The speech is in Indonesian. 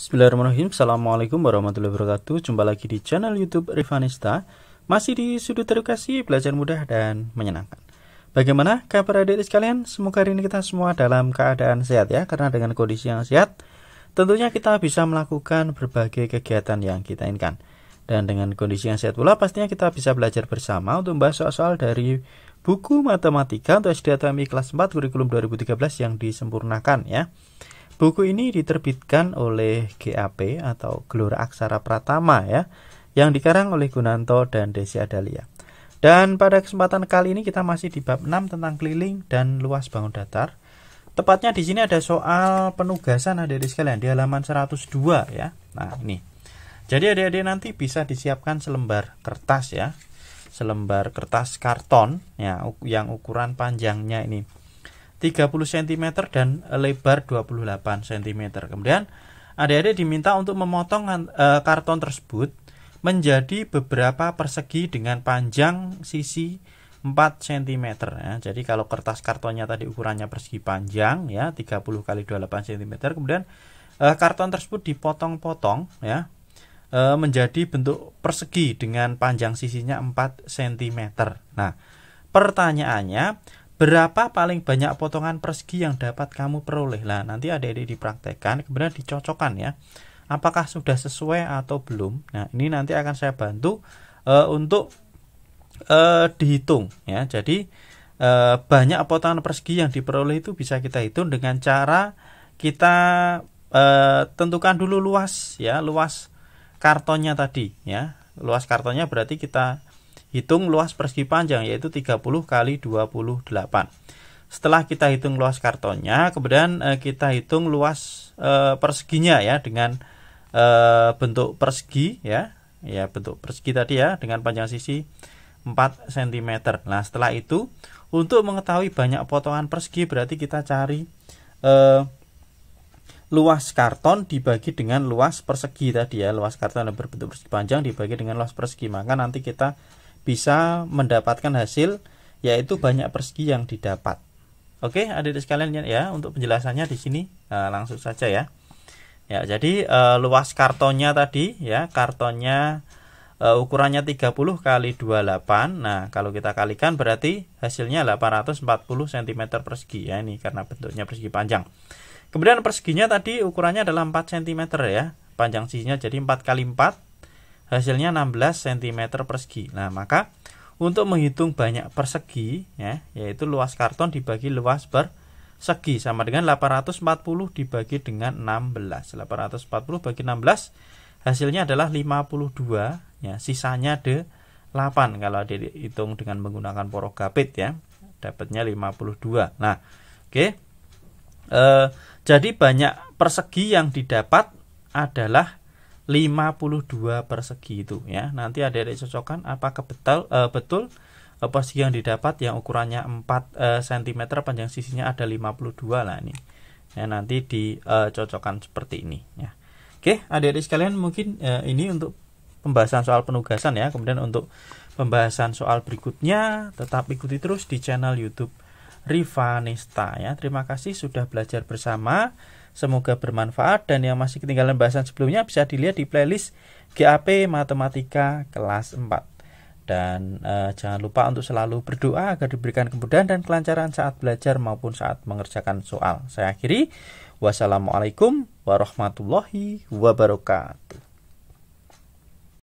Bismillahirrahmanirrahim. Assalamualaikum warahmatullahi wabarakatuh. Jumpa lagi di channel youtube Rivanista. Masih di sudut edukasi belajar mudah dan menyenangkan. Bagaimana kabar adik-adik sekalian? Semoga hari ini kita semua dalam keadaan sehat ya. Karena dengan kondisi yang sehat Tentunya kita bisa melakukan berbagai kegiatan yang kita inginkan. Dan dengan kondisi yang sehat pula pastinya kita bisa belajar bersama Untuk membahas soal-soal dari buku matematika untuk SD kelas 4 kurikulum 2013 yang disempurnakan ya Buku ini diterbitkan oleh GAP atau Gelora Aksara Pratama ya, yang dikarang oleh Gunanto dan Desi Adalia. Dan pada kesempatan kali ini kita masih di bab 6 tentang keliling dan luas bangun datar. Tepatnya di sini ada soal penugasan adik-adik sekalian di halaman 102 ya. Nah, ini. Jadi adik-adik nanti bisa disiapkan selembar kertas ya. Selembar kertas karton ya yang ukuran panjangnya ini 30 cm dan lebar 28 cm. Kemudian adik-adik diminta untuk memotong e, karton tersebut menjadi beberapa persegi dengan panjang sisi 4 cm ya. Jadi kalau kertas kartonnya tadi ukurannya persegi panjang ya 30 kali 28 cm kemudian e, karton tersebut dipotong-potong ya e, menjadi bentuk persegi dengan panjang sisinya 4 cm. Nah, pertanyaannya berapa paling banyak potongan persegi yang dapat kamu peroleh? Lah nanti adik-adik dipraktekkan kemudian dicocokkan ya. Apakah sudah sesuai atau belum? Nah ini nanti akan saya bantu uh, untuk uh, dihitung ya. Jadi uh, banyak potongan persegi yang diperoleh itu bisa kita hitung dengan cara kita uh, tentukan dulu luas ya luas kartonnya tadi ya. Luas kartonnya berarti kita hitung luas persegi panjang yaitu 30 kali 28. Setelah kita hitung luas kartonnya, kemudian e, kita hitung luas e, perseginya ya dengan e, bentuk persegi ya. Ya, bentuk persegi tadi ya dengan panjang sisi 4 cm. Nah, setelah itu untuk mengetahui banyak potongan persegi berarti kita cari e, luas karton dibagi dengan luas persegi tadi ya. Luas karton yang berbentuk persegi panjang dibagi dengan luas persegi. Maka nanti kita bisa mendapatkan hasil yaitu banyak persegi yang didapat. Oke, adik-adik sekalian ya untuk penjelasannya di sini nah, langsung saja ya. Ya, jadi uh, luas kartonnya tadi ya, kartonnya uh, ukurannya 30 kali 28. Nah, kalau kita kalikan berarti hasilnya 840 cm persegi ya ini karena bentuknya persegi panjang. Kemudian perseginya tadi ukurannya adalah 4 cm ya. Panjang sisinya jadi 4 kali 4 hasilnya 16 cm persegi. Nah, maka untuk menghitung banyak persegi ya, yaitu luas karton dibagi luas persegi sama dengan 840 dibagi dengan 16. 840 bagi 16 hasilnya adalah 52 ya, sisanya de 8 kalau dihitung dengan menggunakan porogapit ya. Dapatnya 52. Nah, oke. Okay. Eh, jadi banyak persegi yang didapat adalah 52 persegi itu ya. Nanti ada adik cocokkan apakah betul uh, betul uh, persegi yang didapat yang ukurannya 4 uh, cm panjang sisinya ada 52 lah ini. Ya, nanti dicocokkan uh, seperti ini ya. Oke, adik-adik sekalian mungkin uh, ini untuk pembahasan soal penugasan ya. Kemudian untuk pembahasan soal berikutnya tetap ikuti terus di channel YouTube Rivanista ya. Terima kasih sudah belajar bersama. Semoga bermanfaat dan yang masih ketinggalan bahasan sebelumnya bisa dilihat di playlist GAP Matematika kelas 4. Dan eh, jangan lupa untuk selalu berdoa agar diberikan kemudahan dan kelancaran saat belajar maupun saat mengerjakan soal. Saya akhiri. Wassalamualaikum warahmatullahi wabarakatuh.